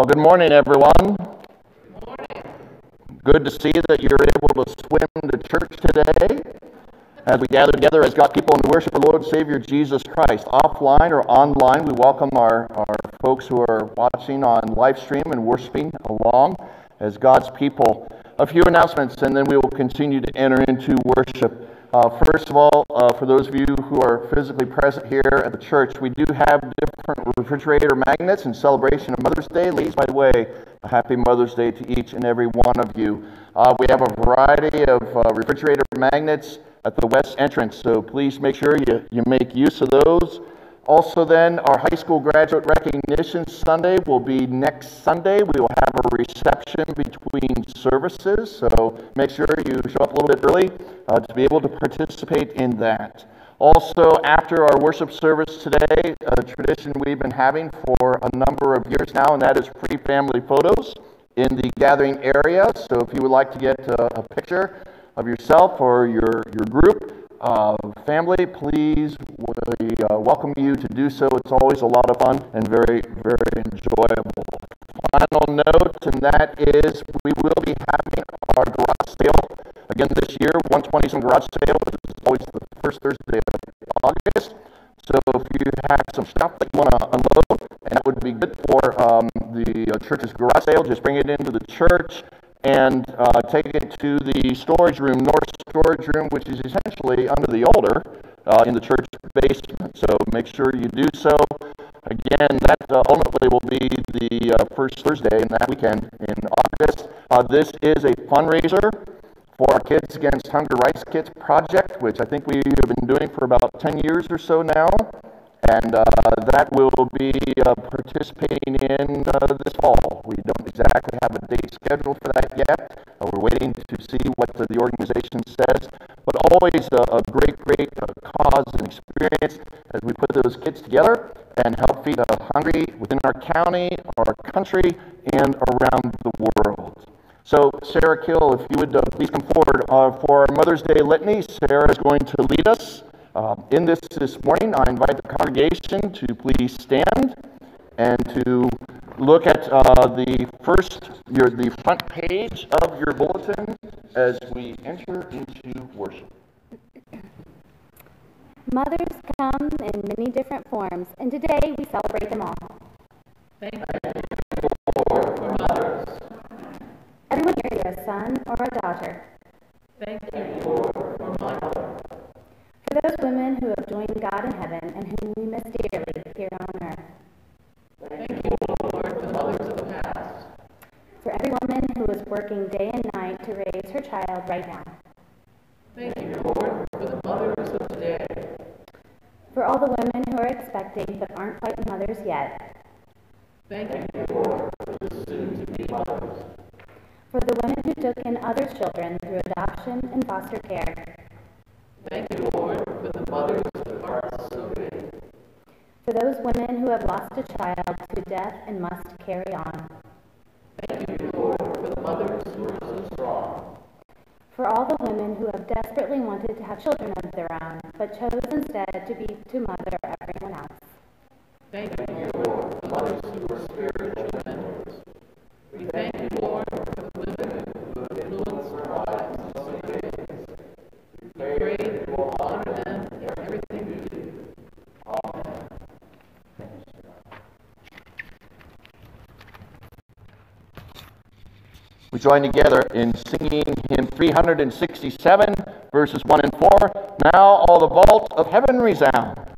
Well, good morning, everyone. Good morning. good to see that you're able to swim to church today as we gather together as God's people and worship the Lord Savior Jesus Christ. Offline or online, we welcome our, our folks who are watching on live stream and worshiping along as God's people. A few announcements, and then we will continue to enter into worship. Uh, first of all, uh, for those of you who are physically present here at the church, we do have different refrigerator magnets in celebration of Mother's Day. Ladies, by the way, a happy Mother's Day to each and every one of you. Uh, we have a variety of uh, refrigerator magnets at the west entrance, so please make sure you, you make use of those. Also, then, our high school graduate recognition Sunday will be next Sunday. We will have a reception between services, so make sure you show up a little bit early uh, to be able to participate in that. Also, after our worship service today, a tradition we've been having for a number of years now, and that is free family photos in the gathering area. So, if you would like to get a, a picture of yourself or your, your group, uh, family, please, we uh, welcome you to do so. It's always a lot of fun and very, very enjoyable. Final note, and that is we will be having our garage sale again this year. 120 some garage sale which is always the first Thursday of August. So if you have some stuff that you want to unload, and that would be good for um, the uh, church's garage sale, just bring it into the church and uh, take it to the storage room, north storage room, which is essentially under the altar uh, in the church basement. So make sure you do so. Again, that uh, ultimately will be the uh, first Thursday in that weekend in August. Uh, this is a fundraiser for our Kids Against Hunger Rice Kits project, which I think we have been doing for about 10 years or so now. And uh, that will be uh, participating in uh, this fall. We don't exactly have a date scheduled for that yet. Uh, we're waiting to see what the, the organization says. But always a, great, great uh, cause and experience as we put those kids together and help feed the hungry within our county, our country, and around the world. So, Sarah Kill, if you would uh, please come forward for our Mother's Day litany. Sarah is going to lead us. Uh, in this this morning, I invite the congregation to please stand and to look at uh, the first, your, the front page of your bulletin as we enter into worship. Mothers come in many different forms, and today we celebrate them all. Thank you for mothers. Everyone here is a son or a daughter. Thank you for my mother. For those women who have joined God in heaven and whom we miss dearly here on earth. Thank you, Lord, for the mothers of the past. For every woman who is working day and night to raise her child right now. Thank you, Lord, for the mothers of today. For all the women who are expecting but aren't quite mothers yet. Thank you, Lord, for the soon-to-be mothers. For the women who took in others' children through adoption and foster care. Thank you, Lord, for the mothers with hearts so big. For those women who have lost a child to death and must carry on. Thank you, Lord, for the mothers who are so strong. For all the women who have desperately wanted to have children of their own, but chose instead to be to mother everyone else. Thank you, Lord, for the mothers who are spiritual mentors. We thank you, Lord, for the women who have influenced our lives in so many ways. We pray that you will honor them in everything we do. Amen. We join together in singing hymn 367, verses 1 and 4. Now all the vault of heaven resounds.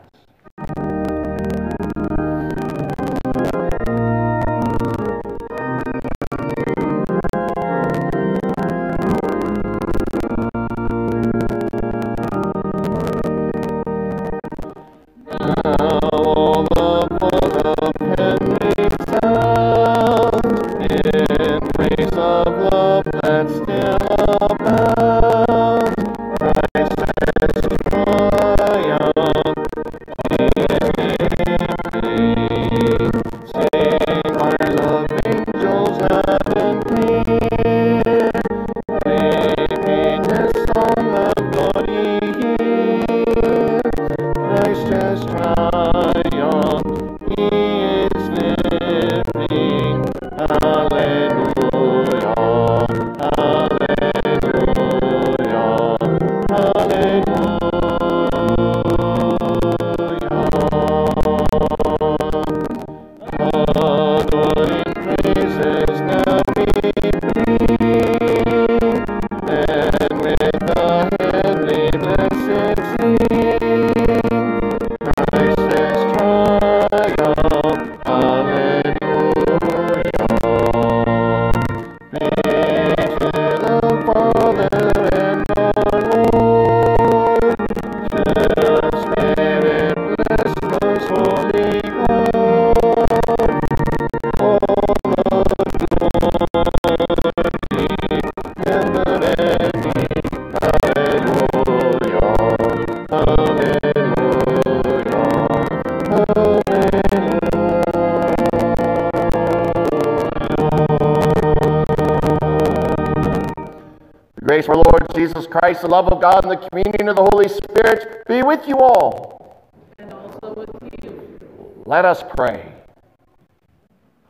Jesus Christ, the love of God, and the communion of the Holy Spirit be with you all. And also with you. Let us pray.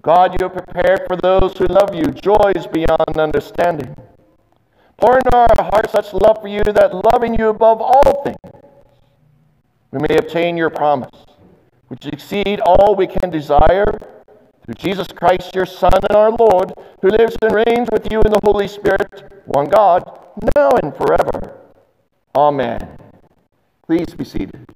God, you have prepared for those who love you joys beyond understanding. Pour into our hearts such love for you that loving you above all things, we may obtain your promise, which exceed all we can desire through Jesus Christ, your Son and our Lord, who lives and reigns with you in the Holy Spirit, one God, now and forever. Amen. Please be seated.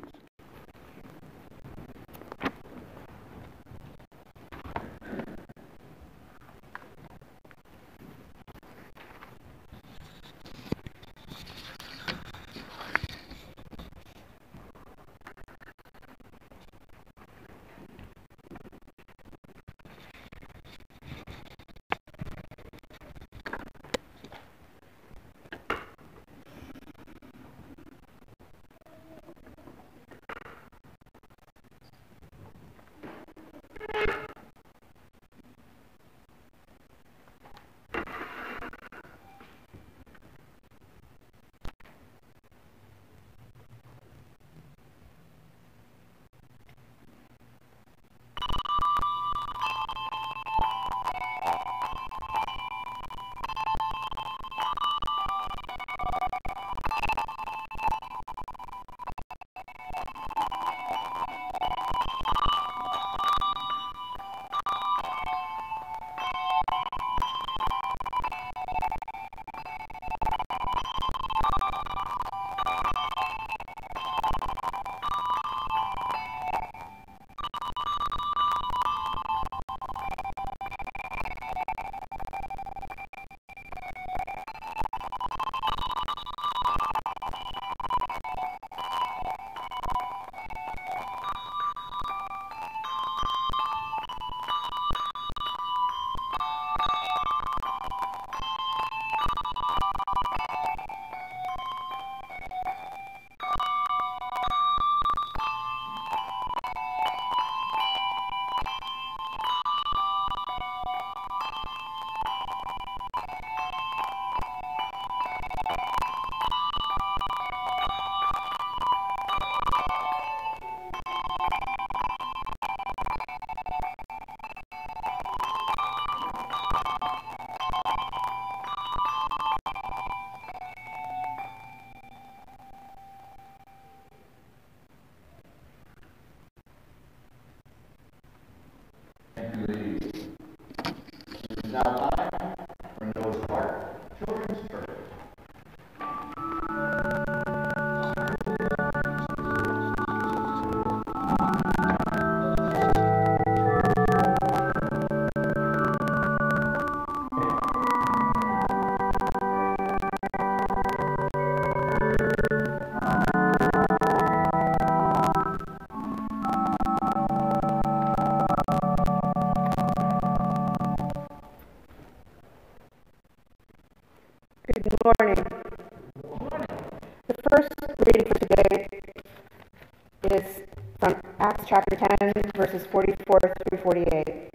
Verses 44 through 48.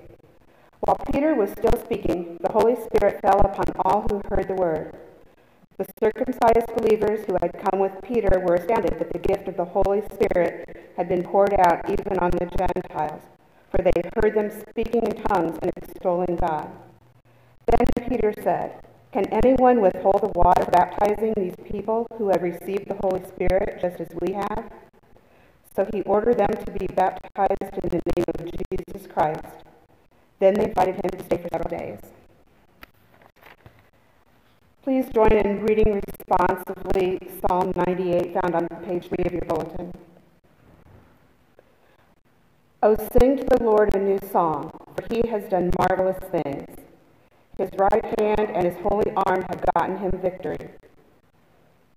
While Peter was still speaking, the Holy Spirit fell upon all who heard the word. The circumcised believers who had come with Peter were astounded that the gift of the Holy Spirit had been poured out even on the Gentiles, for they heard them speaking in tongues and extolling God. Then Peter said, can anyone withhold the water baptizing these people who have received the Holy Spirit just as we have? So he ordered them to be baptized in the name of Jesus Christ. Then they invited him to stay for several days. Please join in reading responsively Psalm 98, found on page 3 of your bulletin. Oh, sing to the Lord a new song, for he has done marvelous things. His right hand and his holy arm have gotten him victory.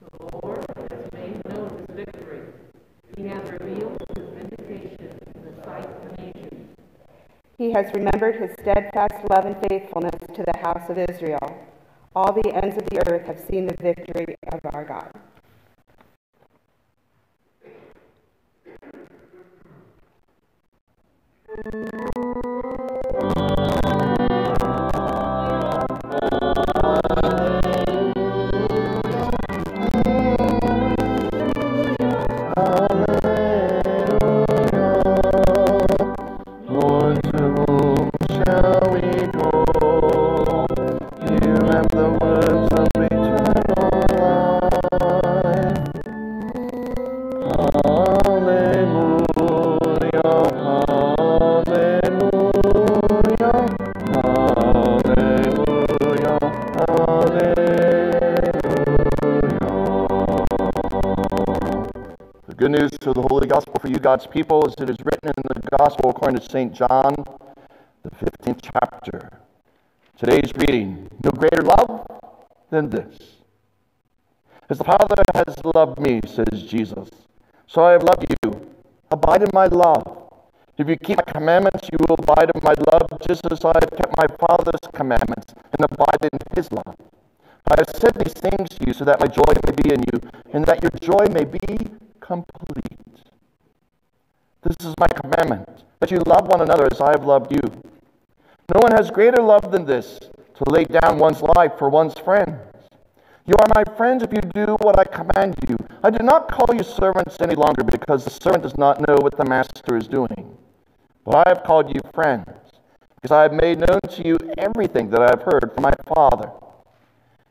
The Lord has made known his victory. He has revealed his vindication in the sight of the nations. He has remembered his steadfast love and faithfulness to the house of Israel. All the ends of the earth have seen the victory of our God. news God's people, as it is written in the Gospel according to St. John, the 15th chapter. Today's reading No greater love than this. As the Father has loved me, says Jesus, so I have loved you. Abide in my love. If you keep my commandments, you will abide in my love, just as I have kept my Father's commandments and abide in his love. I have said these things to you so that my joy may be in you, and that your joy may be complete. This is my commandment, that you love one another as I have loved you. No one has greater love than this, to lay down one's life for one's friends. You are my friends if you do what I command you. I do not call you servants any longer, because the servant does not know what the master is doing. But I have called you friends, because I have made known to you everything that I have heard from my Father.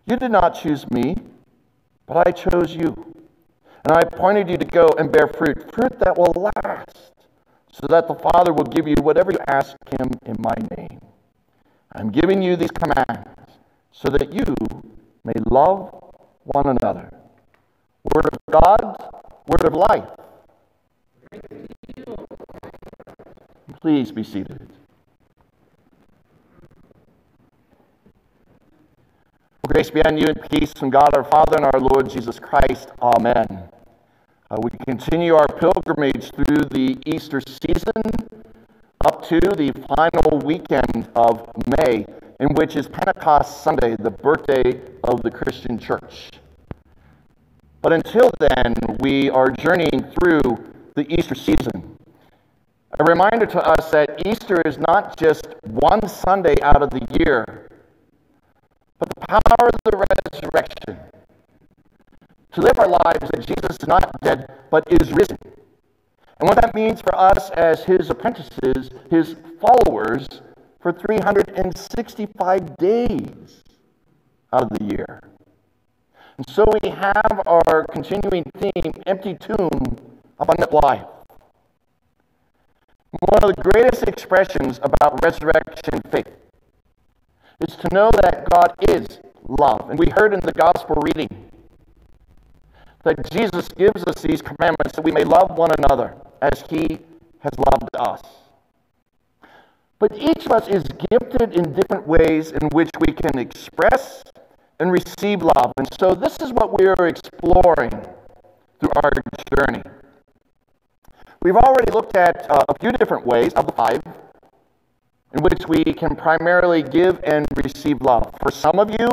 You did not choose me, but I chose you. And I appointed you to go and bear fruit, fruit that will last, so that the Father will give you whatever you ask him in my name. I'm giving you these commands so that you may love one another. Word of God, word of life. Please be seated. Grace be on you and peace from God our Father and our Lord Jesus Christ. Amen. Uh, we continue our pilgrimage through the Easter season up to the final weekend of May, in which is Pentecost Sunday, the birthday of the Christian church. But until then, we are journeying through the Easter season. A reminder to us that Easter is not just one Sunday out of the year but the power of the resurrection to live our lives that Jesus is not dead, but is risen. And what that means for us as his apprentices, his followers, for 365 days out of the year. And so we have our continuing theme, Empty Tomb, Abundant Life. One of the greatest expressions about resurrection faith is to know that God is love. And we heard in the gospel reading that Jesus gives us these commandments that we may love one another as he has loved us. But each of us is gifted in different ways in which we can express and receive love. And so this is what we are exploring through our journey. We've already looked at uh, a few different ways of the five in which we can primarily give and receive love. For some of you,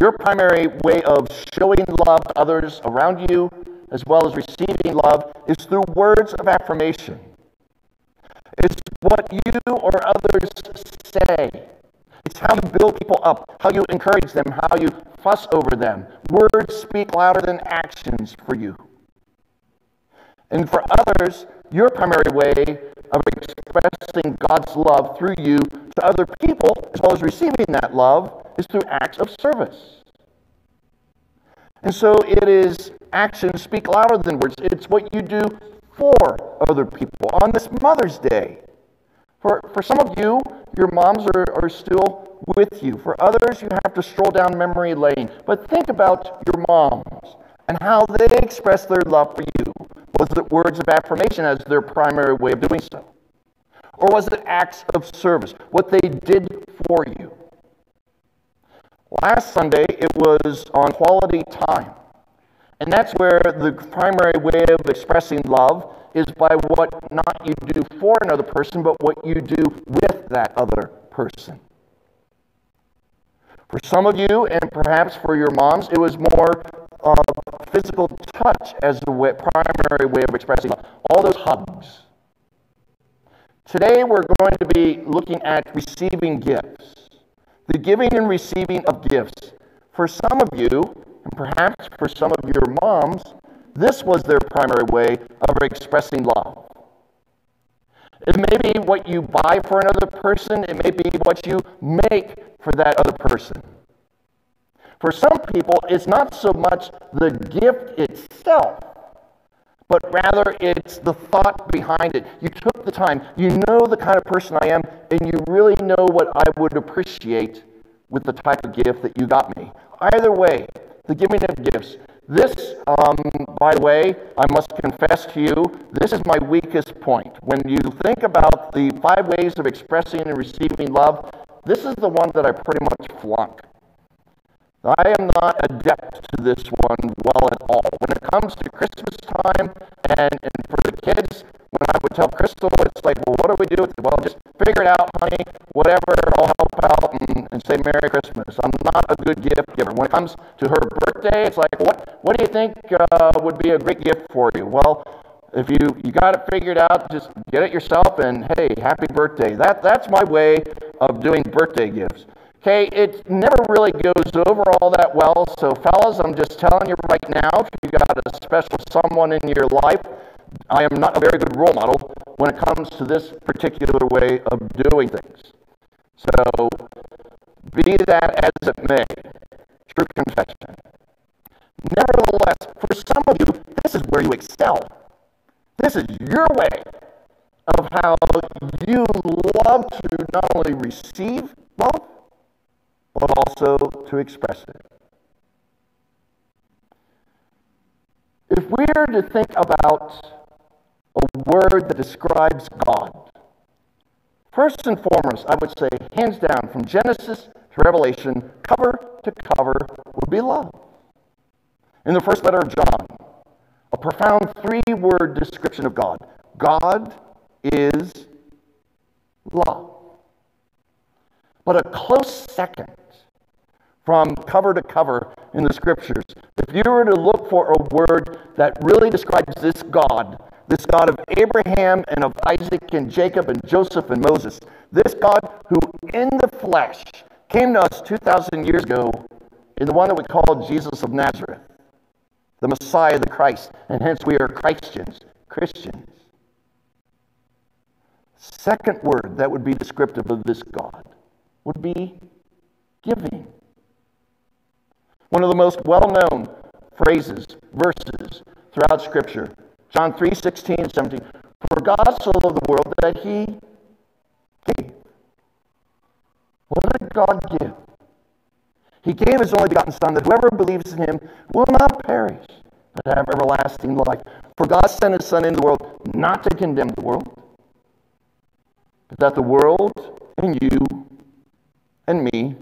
your primary way of showing love to others around you, as well as receiving love, is through words of affirmation. It's what you or others say. It's how you build people up, how you encourage them, how you fuss over them. Words speak louder than actions for you. And for others, your primary way of expressing God's love through you to other people, as well as receiving that love, is through acts of service. And so it is actions speak louder than words. It's what you do for other people on this Mother's Day. For, for some of you, your moms are, are still with you. For others, you have to stroll down memory lane. But think about your moms and how they express their love for you. Was it words of affirmation as their primary way of doing so? Or was it acts of service, what they did for you? Last Sunday, it was on quality time. And that's where the primary way of expressing love is by what not you do for another person, but what you do with that other person. For some of you, and perhaps for your moms, it was more uh, physical touch as the way, primary way of expressing love. All those hugs. Today we're going to be looking at receiving gifts. The giving and receiving of gifts. For some of you, and perhaps for some of your moms, this was their primary way of expressing love. It may be what you buy for another person, it may be what you make for that other person. For some people, it's not so much the gift itself, but rather it's the thought behind it. You took the time, you know the kind of person I am, and you really know what I would appreciate with the type of gift that you got me. Either way, the giving of gifts, This, um, by the way, I must confess to you, this is my weakest point. When you think about the five ways of expressing and receiving love, this is the one that I pretty much flunk. I am not adept to this one well at all. When it comes to Christmas time and, and for the kids, when I would tell Crystal, it's like, well, what do we do? Well, just figure it out, honey. Whatever, I'll help out and, and say Merry Christmas. I'm not a good gift giver. When it comes to her birthday, it's like, what, what do you think uh, would be a great gift for you? Well, if you, you got it figured out, just get it yourself and hey, happy birthday. That, that's my way of doing birthday gifts. Okay, it never really goes over all that well. So, fellas, I'm just telling you right now, if you got a special someone in your life, I am not a very good role model when it comes to this particular way of doing things. So, be that as it may, true confession. Nevertheless, for some of you, this is where you excel. This is your way of how you love to not only receive love, but also to express it. If we are to think about a word that describes God, first and foremost, I would say, hands down, from Genesis to Revelation, cover to cover, would be love. In the first letter of John, a profound three word description of God God is love. But a close second from cover to cover in the scriptures. If you were to look for a word that really describes this God, this God of Abraham and of Isaac and Jacob and Joseph and Moses, this God who in the flesh came to us 2,000 years ago in the one that we call Jesus of Nazareth, the Messiah, the Christ, and hence we are Christians, Christians. Second word that would be descriptive of this God would be giving. One of the most well known phrases, verses throughout Scripture, John 3 16 and 17. For God so loved the world that he gave. What did God give? He gave his only begotten Son that whoever believes in him will not perish, but have everlasting life. For God sent his Son into the world not to condemn the world, but that the world and you and me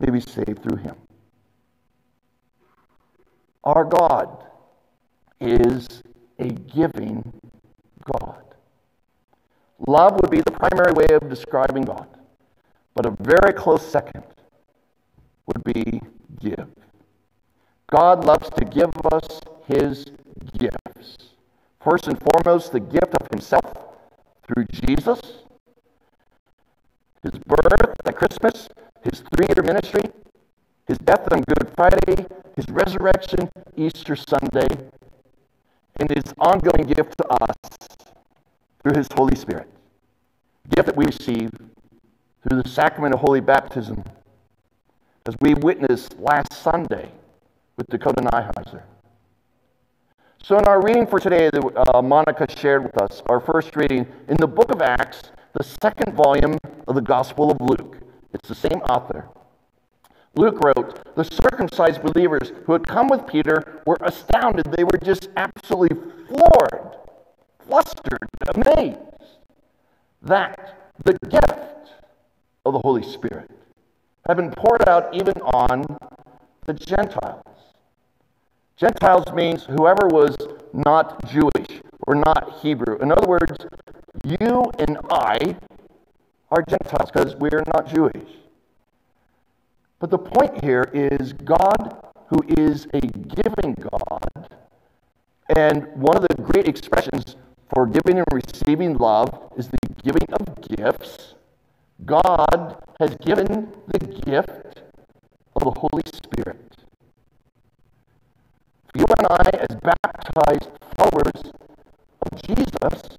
may be saved through him. Our God is a giving God. Love would be the primary way of describing God, but a very close second would be give. God loves to give us his gifts. First and foremost, the gift of himself through Jesus, his birth at Christmas, his three year ministry, his death on Good Friday, his resurrection, Easter Sunday, and his ongoing gift to us through his Holy Spirit. Gift that we receive through the sacrament of holy baptism, as we witnessed last Sunday with Dakota Nyheiser. So, in our reading for today that uh, Monica shared with us, our first reading in the book of Acts, the second volume of the Gospel of Luke. It's the same author. Luke wrote, The circumcised believers who had come with Peter were astounded. They were just absolutely floored, flustered, amazed that the gift of the Holy Spirit had been poured out even on the Gentiles. Gentiles means whoever was not Jewish or not Hebrew. In other words, you and I are Gentiles because we are not Jewish. But the point here is God, who is a giving God, and one of the great expressions for giving and receiving love is the giving of gifts. God has given the gift of the Holy Spirit. You and I, as baptized followers of Jesus,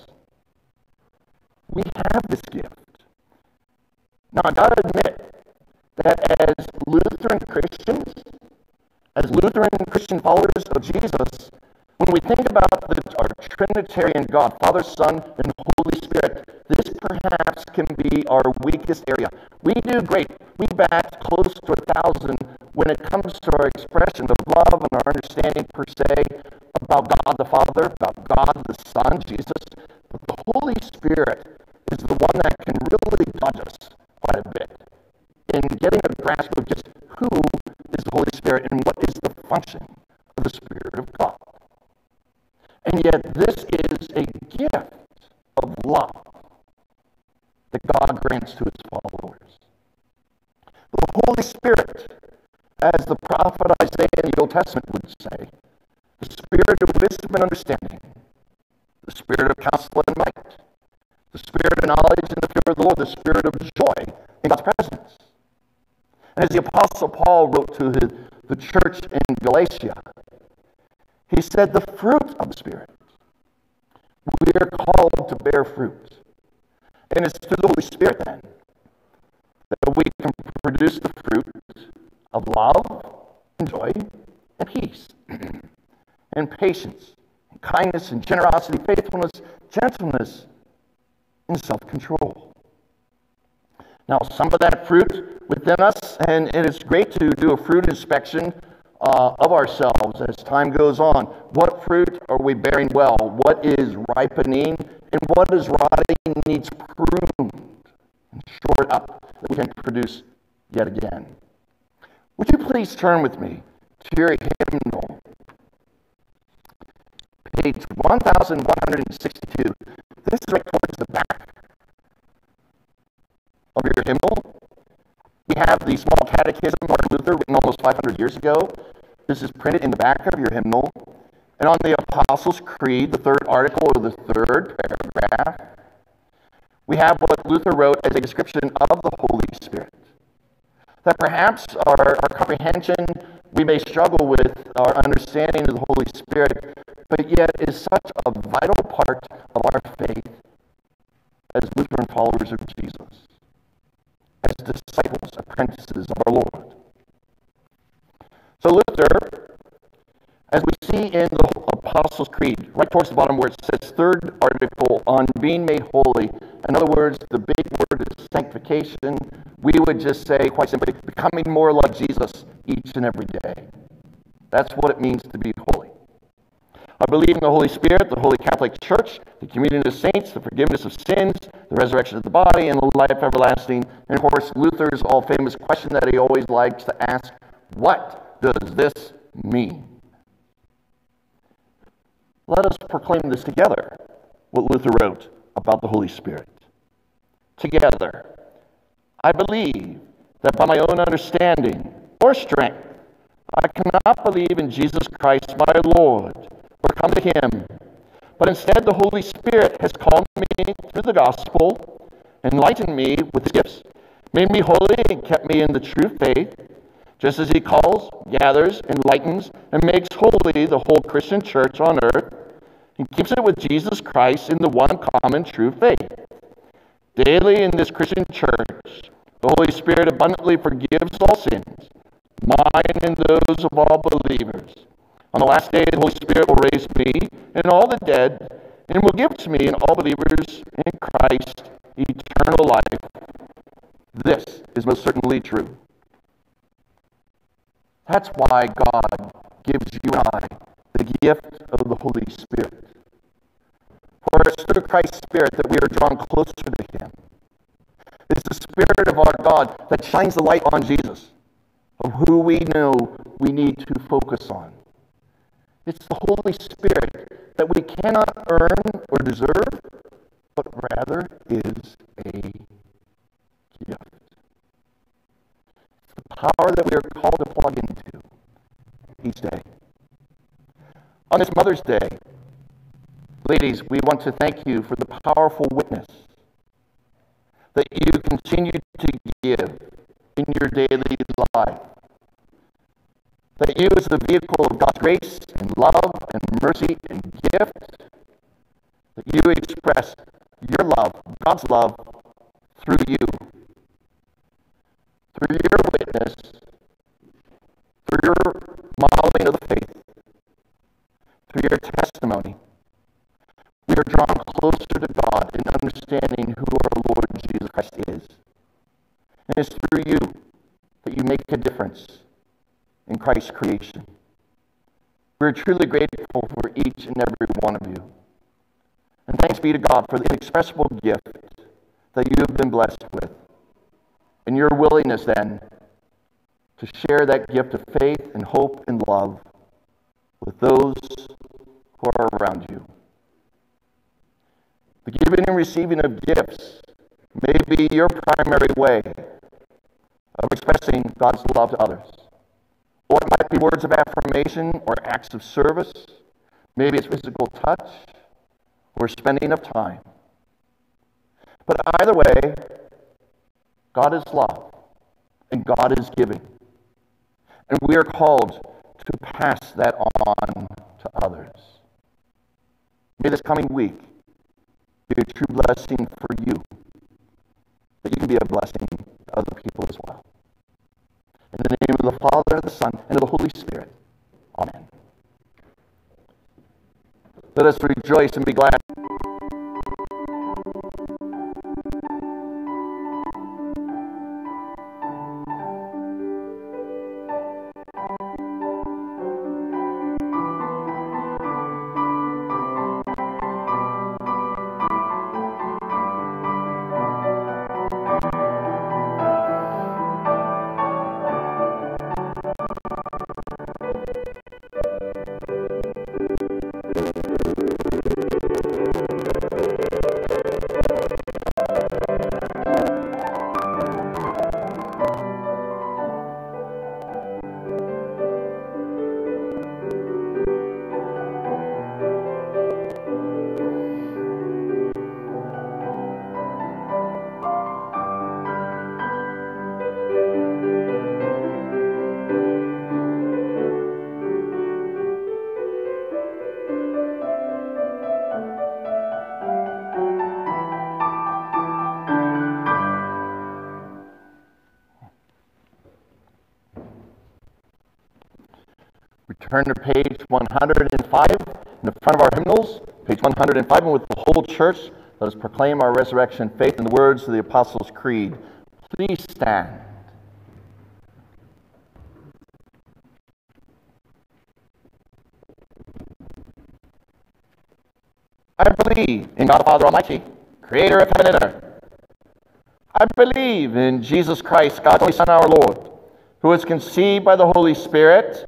we have this gift. Now, I got to admit that as Lutheran Christians, as Lutheran Christian followers of Jesus, when we think about the, our Trinitarian God, Father, Son, and Holy Spirit, this perhaps can be our weakest area. We do great. We bat close to a thousand when it comes to our expression of love and our understanding per se about God the Father, about God the Son, Jesus. But the Holy Spirit is the one that can really dodge us in getting a grasp of just who is the Holy Spirit and what is the function of the Spirit of God. And yet, this is a gift of love that God grants to his followers. The Holy Spirit, as the prophet Isaiah in the Old Testament would say, the spirit of wisdom and understanding, the spirit of counsel and might, the spirit of knowledge and the fear of the Lord, the spirit of joy in God's presence. And as the Apostle Paul wrote to his, the church in Galatia, he said, the fruit of the Spirit. We are called to bear fruit. And it's through the Holy Spirit then that we can produce the fruit of love and joy and peace and patience and kindness and generosity, faithfulness, gentleness, and self control. Now, some of that fruit within us, and it is great to do a fruit inspection uh, of ourselves as time goes on. What fruit are we bearing well? What is ripening? And what is rotting needs pruned and shored up that we can produce yet again. Would you please turn with me to your hymnal? Page 1162. This is right towards the back of your hymnal. We have the small catechism of Martin Luther, written almost 500 years ago. This is printed in the back of your hymnal. And on the Apostles' Creed, the third article or the third paragraph, we have what Luther wrote as a description of the Holy Spirit. That perhaps our, our comprehension, we may struggle with our understanding of the Holy Spirit, but yet is such a vital part of our faith as Lutheran followers of Jesus as disciples, apprentices of our Lord. So Luther, as we see in the Apostles' Creed, right towards the bottom where it says third article on being made holy, in other words, the big word is sanctification, we would just say quite simply, becoming more like Jesus each and every day. That's what it means to be holy. I believe in the Holy Spirit, the Holy Catholic Church, the communion of saints, the forgiveness of sins, the resurrection of the body, and the life everlasting. And of course, Luther's all famous question that he always likes to ask what does this mean? Let us proclaim this together, what Luther wrote about the Holy Spirit. Together, I believe that by my own understanding or strength, I cannot believe in Jesus Christ my Lord or come to him. But instead, the Holy Spirit has called me through the gospel, enlightened me with his gifts, made me holy, and kept me in the true faith, just as he calls, gathers, enlightens, and makes holy the whole Christian church on earth, and keeps it with Jesus Christ in the one common true faith. Daily in this Christian church, the Holy Spirit abundantly forgives all sins, mine and those of all believers on the last day, the Holy Spirit will raise me and all the dead, and will give to me and all believers in Christ eternal life. This is most certainly true. That's why God gives you and I the gift of the Holy Spirit. For it's through Christ's Spirit that we are drawn closer to Him. It's the Spirit of our God that shines the light on Jesus, of who we know we need to focus on. It's the Holy Spirit that we cannot earn or deserve, but rather is a gift. It's the power that we are called to plug into each day. On this Mother's Day, ladies, we want to thank you for the powerful witness that you continue to give in your daily life that you, as the vehicle of God's grace and love and mercy and gift, that you express your love, God's love, through you, through your witness, through your modeling of the faith, through your testimony. We are drawn closer to God in understanding who our Lord Jesus Christ is. And it's through you that you make a difference in Christ's creation. We're truly grateful for each and every one of you. And thanks be to God for the inexpressible gift that you have been blessed with. And your willingness then to share that gift of faith and hope and love with those who are around you. The giving and receiving of gifts may be your primary way of expressing God's love to others. Or it might be words of affirmation or acts of service. Maybe it's physical touch or spending of time. But either way, God is love and God is giving. And we are called to pass that on to others. May this coming week be a true blessing for you, that you can be a blessing to other people as well. In the name of the Father, the Son, and of the Holy Spirit. Amen. Let us rejoice and be glad. Turn to page 105 in the front of our hymnals, page 105, and with the whole church, let us proclaim our resurrection faith in the words of the Apostles' Creed. Please stand. I believe in God the Father Almighty, creator of heaven and earth. I believe in Jesus Christ, God's only Son, our Lord, who was conceived by the Holy Spirit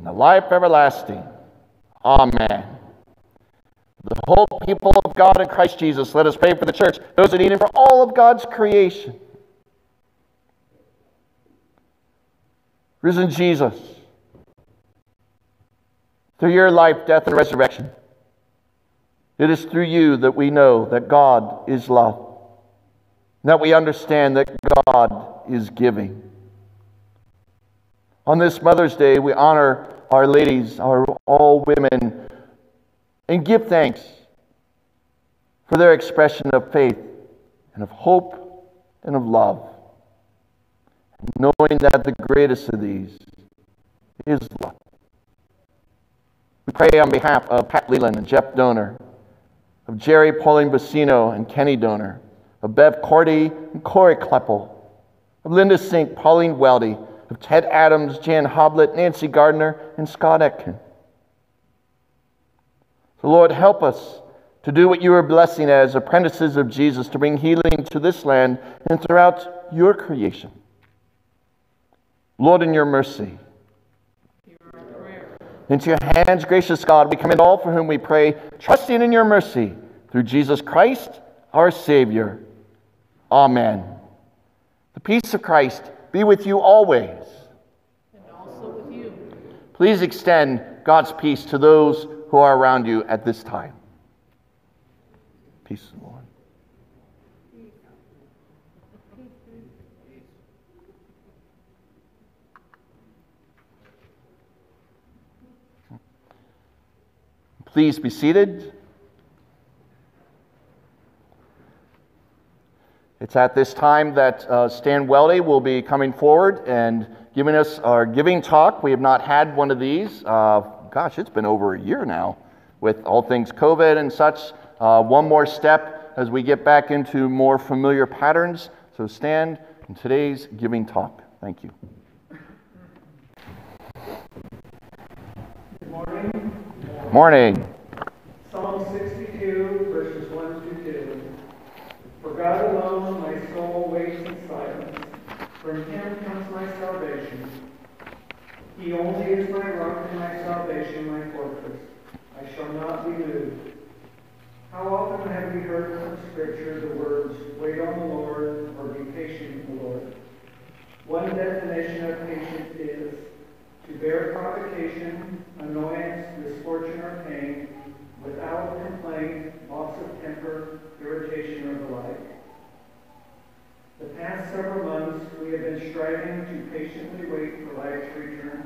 and the life everlasting. Amen. The whole people of God in Christ Jesus, let us pray for the church, those that need Him, for all of God's creation. Risen Jesus, through your life, death, and resurrection, it is through you that we know that God is love, and that we understand that God is giving. On this Mother's Day, we honor our ladies, our all women, and give thanks for their expression of faith and of hope and of love, knowing that the greatest of these is love. We pray on behalf of Pat Leland and Jeff Donor, of Jerry Pauline Bassino and Kenny Donor, of Bev Cordy and Corey Kleppel, of Linda Sink, Pauline Weldy, of Ted Adams, Jan Hoblet, Nancy Gardner, and Scott Etkin. So, Lord, help us to do what you are blessing as apprentices of Jesus to bring healing to this land and throughout your creation. Lord, in your mercy, into your hands, gracious God, we commend all for whom we pray, trusting in your mercy through Jesus Christ, our Savior. Amen. The peace of Christ be with you always. And also with you. Please extend God's peace to those who are around you at this time. Peace, Lord. Please be seated. It's at this time that uh, Stan Weldy will be coming forward and giving us our giving talk. We have not had one of these. Uh, gosh, it's been over a year now with all things COVID and such. Uh, one more step as we get back into more familiar patterns. So, stand in today's giving talk. Thank you. Good morning. Morning. Psalm 62, verses 1 through 2. For God alone my soul waits in silence. From him comes my salvation. He only is my rock and my salvation, my fortress. I shall not be moved. How often have we heard from Scripture the words, wait on the Lord, or be patient in the Lord? One definition of patience is to annoyance, misfortune, or pain without complaint, loss of temper, irritation, or the like. The past several months, we have been striving to patiently wait for life's return to normal,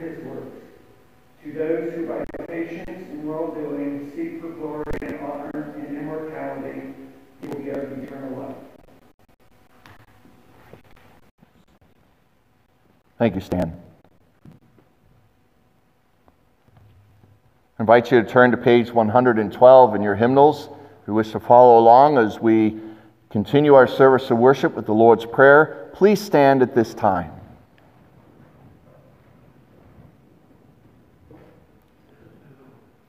his works. To those who by patience and well-doing seek for glory and honor and immortality, he will give eternal life. Thank you, Stan. I invite you to turn to page 112 in your hymnals if you wish to follow along as we continue our service of worship with the Lord's Prayer. Please stand at this time.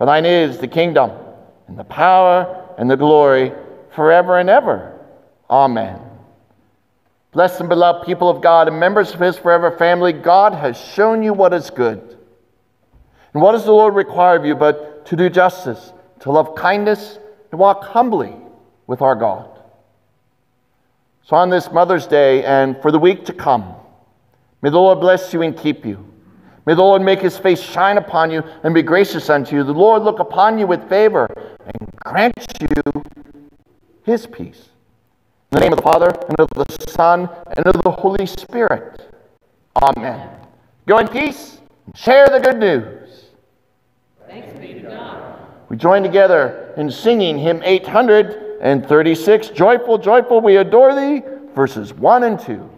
For thine is the kingdom, and the power, and the glory, forever and ever. Amen. Blessed and beloved people of God and members of his forever family, God has shown you what is good. And what does the Lord require of you but to do justice, to love kindness, and walk humbly with our God? So, on this Mother's Day and for the week to come, may the Lord bless you and keep you. May the Lord make his face shine upon you and be gracious unto you. The Lord look upon you with favor and grant you his peace. In the name of the Father, and of the Son, and of the Holy Spirit. Amen. Go in peace and share the good news. Thanks be to God. We join together in singing hymn 836 Joyful, joyful, we adore thee, verses 1 and 2.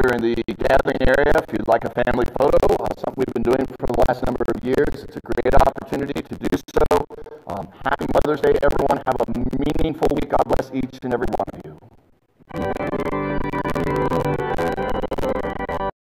Just a reminder in the